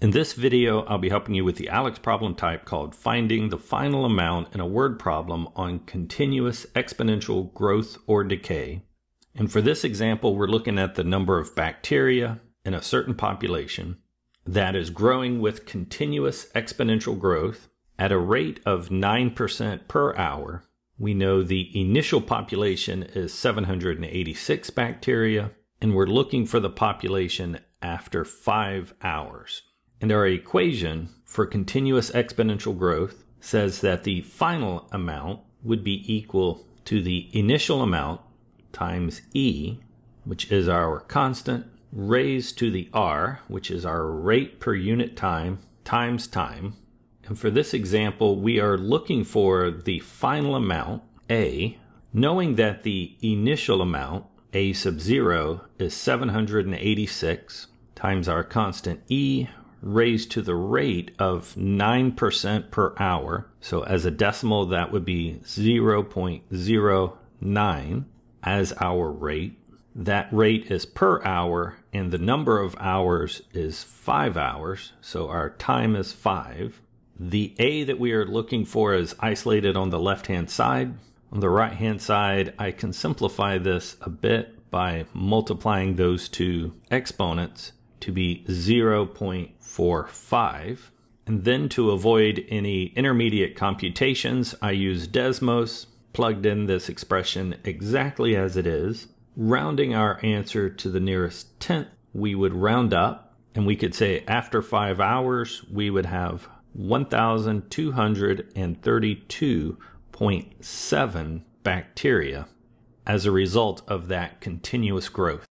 In this video, I'll be helping you with the ALEKS problem type called Finding the Final Amount in a Word Problem on Continuous Exponential Growth or Decay. And for this example, we're looking at the number of bacteria in a certain population that is growing with continuous exponential growth at a rate of 9% per hour. We know the initial population is 786 bacteria, and we're looking for the population after five hours. And our equation for continuous exponential growth says that the final amount would be equal to the initial amount times E, which is our constant, raised to the R, which is our rate per unit time, times time. And for this example, we are looking for the final amount, A, knowing that the initial amount, A sub 0, is 786 times our constant E raised to the rate of 9% per hour. So as a decimal, that would be 0.09 as our rate. That rate is per hour, and the number of hours is five hours. So our time is five. The A that we are looking for is isolated on the left-hand side. On the right-hand side, I can simplify this a bit by multiplying those two exponents to be 0.45. And then to avoid any intermediate computations, I use Desmos, plugged in this expression exactly as it is. Rounding our answer to the nearest tenth, we would round up, and we could say after five hours, we would have 1,232.7 bacteria as a result of that continuous growth.